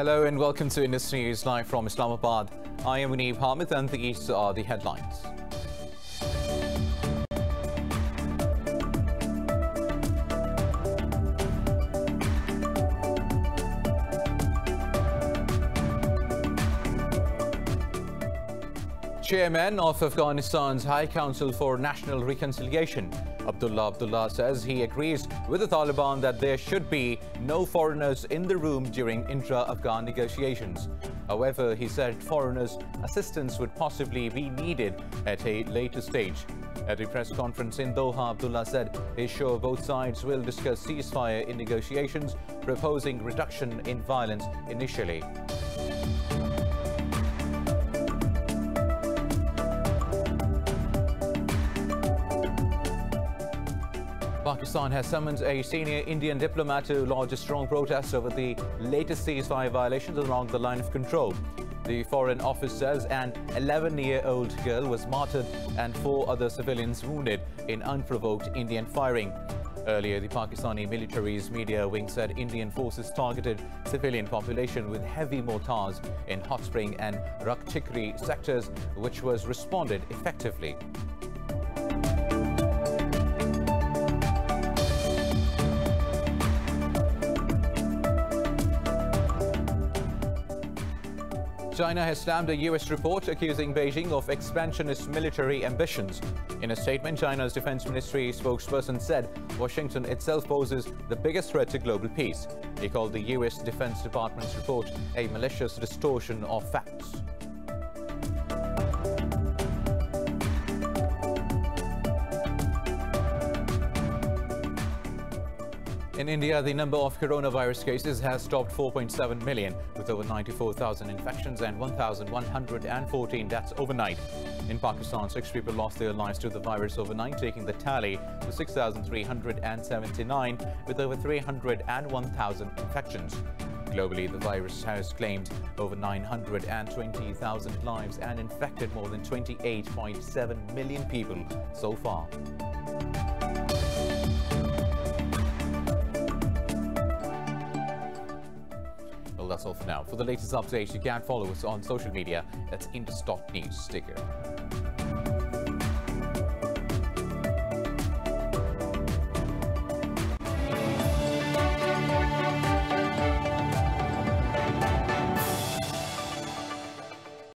Hello and welcome to Indus News live from Islamabad. I am Muneeb Hamid and these are the headlines. Chairman of Afghanistan's High Council for National Reconciliation, Abdullah Abdullah says he agrees with the Taliban that there should be no foreigners in the room during intra-Afghan negotiations. However, he said foreigners' assistance would possibly be needed at a later stage. At a press conference in Doha, Abdullah said he's sure both sides will discuss ceasefire in negotiations, proposing reduction in violence initially. Pakistan has summoned a senior Indian diplomat to lodge a strong protest over the latest ceasefire violations along the line of control. The Foreign Office says an 11-year-old girl was martyred and four other civilians wounded in unprovoked Indian firing. Earlier, the Pakistani military's media wing said Indian forces targeted civilian population with heavy mortars in Hot Spring and Rakhchikri sectors, which was responded effectively. China has slammed a U.S. report accusing Beijing of expansionist military ambitions. In a statement, China's defense ministry spokesperson said Washington itself poses the biggest threat to global peace. He called the U.S. Defense Department's report a malicious distortion of facts. In India, the number of coronavirus cases has topped 4.7 million, with over 94,000 infections and 1,114 deaths overnight. In Pakistan, six people lost their lives to the virus overnight, taking the tally to 6,379, with over 301,000 infections. Globally, the virus has claimed over 920,000 lives and infected more than 28.7 million people so far. That's all for now. For the latest updates, you can follow us on social media. That's Indus.News. Take care.